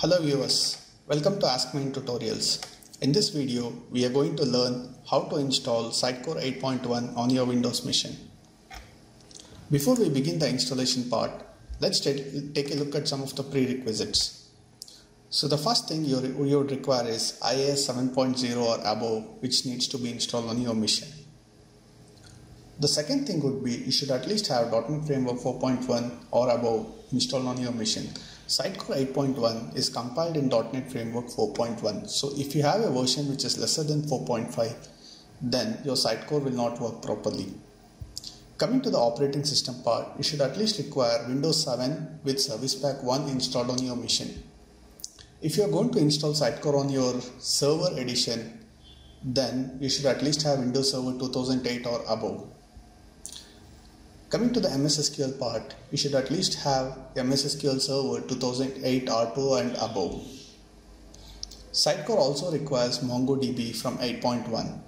Hello viewers, welcome to Askmein Tutorials. In this video, we are going to learn how to install Sitecore 8.1 on your Windows machine. Before we begin the installation part, let's take a look at some of the prerequisites. So the first thing you, you would require is IIS 7.0 or above which needs to be installed on your machine. The second thing would be you should at least have .NET Framework 4.1 or above installed on your machine. Sitecore 8.1 is compiled in .NET Framework 4.1. So if you have a version which is lesser than 4.5, then your Sitecore will not work properly. Coming to the operating system part, you should at least require Windows 7 with Service Pack 1 installed on your machine. If you are going to install Sitecore on your server edition, then you should at least have Windows Server 2008 or above. Coming to the MS SQL part, you should at least have MS SQL Server 2008 R2 and above. Sitecore also requires MongoDB from 8.1.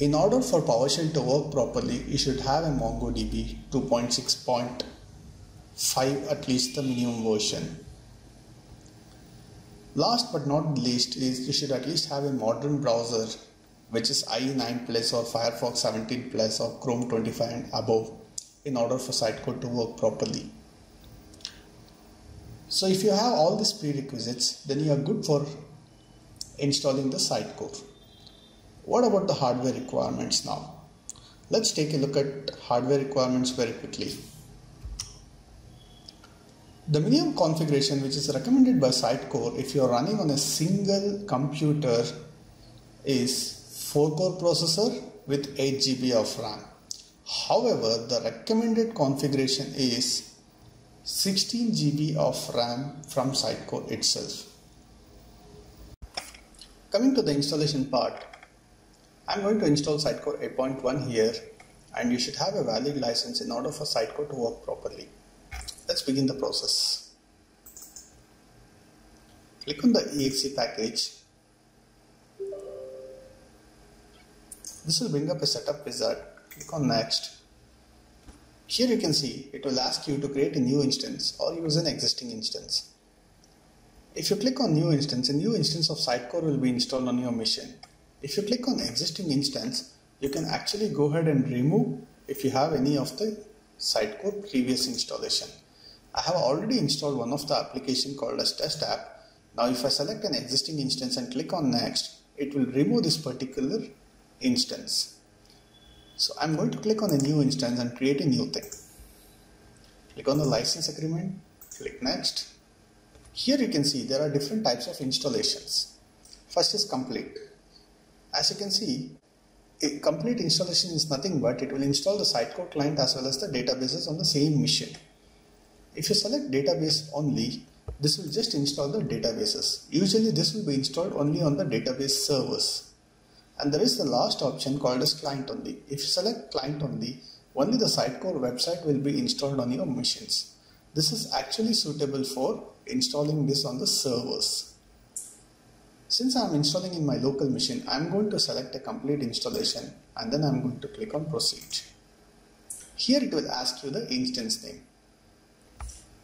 In order for PowerShell to work properly, you should have a MongoDB 2.6.5 at least the minimum version. Last but not least is you should at least have a modern browser which is IE 9 plus or Firefox 17 plus or Chrome 25 and above in order for Sitecore to work properly. So if you have all these prerequisites then you are good for installing the Sitecore. What about the hardware requirements now? Let's take a look at hardware requirements very quickly. The minimum configuration which is recommended by Sitecore if you are running on a single computer is 4 core processor with 8 GB of RAM. However, the recommended configuration is 16 GB of RAM from Sitecore itself. Coming to the installation part, I'm going to install Sitecore 8.1 here and you should have a valid license in order for Sitecore to work properly. Let's begin the process. Click on the exe package. This will bring up a setup wizard. Click on next. Here you can see it will ask you to create a new instance or use an existing instance. If you click on new instance, a new instance of Sitecore will be installed on your machine. If you click on existing instance, you can actually go ahead and remove if you have any of the Sitecore previous installation. I have already installed one of the application called as test app. Now if I select an existing instance and click on next, it will remove this particular instance. So I'm going to click on a new instance and create a new thing. Click on the license agreement, click next. Here you can see there are different types of installations. First is complete. As you can see, a complete installation is nothing but it will install the Sitecore client as well as the databases on the same machine. If you select database only, this will just install the databases. Usually this will be installed only on the database servers. And there is the last option called as client only. If you select client only, only the Sitecore website will be installed on your machines. This is actually suitable for installing this on the servers. Since I am installing in my local machine, I am going to select a complete installation and then I am going to click on proceed. Here it will ask you the instance name.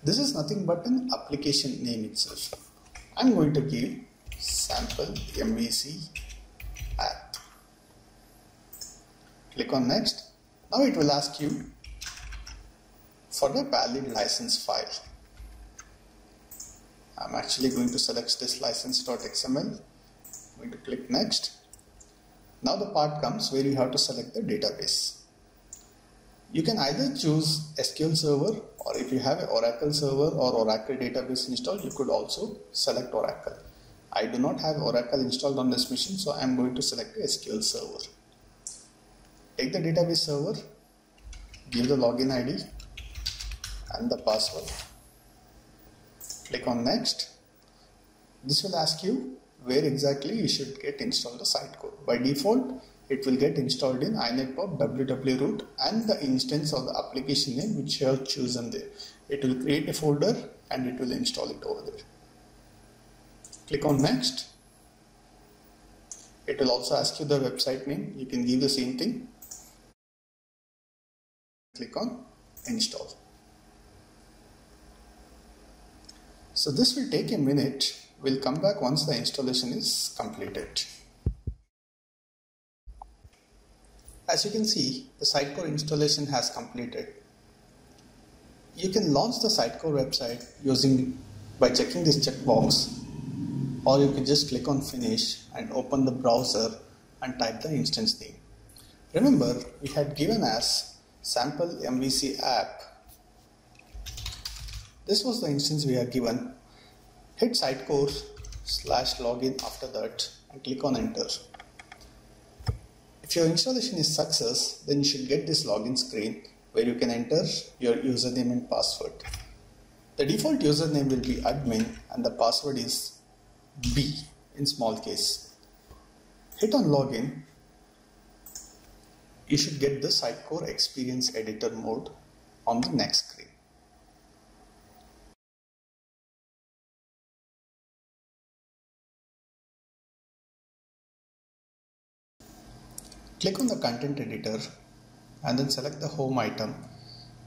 This is nothing but an application name itself. I'm going to give sample MVC app. Click on next. Now it will ask you for the valid license file. I'm actually going to select this license.xml. I'm going to click next. Now the part comes where you have to select the database. You can either choose SQL Server or if you have an Oracle server or Oracle database installed, you could also select Oracle. I do not have Oracle installed on this machine, so I am going to select SQL Server. Take the database server, give the login ID and the password. Click on next. This will ask you where exactly you should get installed the Sitecore. By default, it will get installed in inetpub www root and the instance of the application name which you have chosen there. It will create a folder and it will install it over there. Click on next. It will also ask you the website name. You can give the same thing. Click on install. So this will take a minute. We'll come back once the installation is completed. As you can see, the Sitecore installation has completed. You can launch the Sitecore website using by checking this checkbox or you can just click on finish and open the browser and type the instance name. Remember we had given as sample MVC app. This was the instance we had given. Hit sitecore slash login after that and click on enter. If your installation is success, then you should get this login screen where you can enter your username and password. The default username will be admin and the password is B in small case. Hit on login. You should get the Sitecore Experience Editor mode on the next screen. Click on the content editor and then select the home item.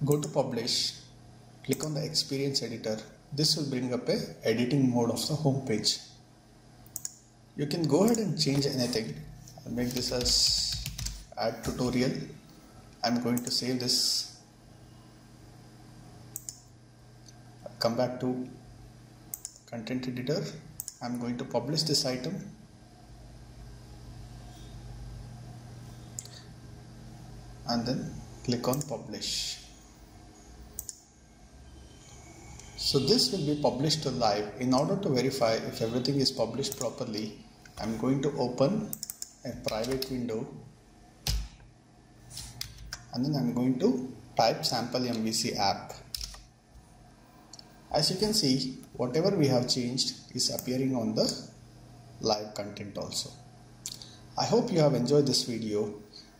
Go to publish, click on the experience editor. This will bring up a editing mode of the home page. You can go ahead and change anything. I'll make this as add tutorial. I'm going to save this. Come back to content editor. I'm going to publish this item and then click on publish so this will be published to live in order to verify if everything is published properly I'm going to open a private window and then I'm going to type sample MVC app as you can see whatever we have changed is appearing on the live content also I hope you have enjoyed this video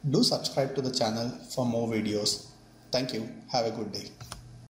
do subscribe to the channel for more videos. Thank you. Have a good day.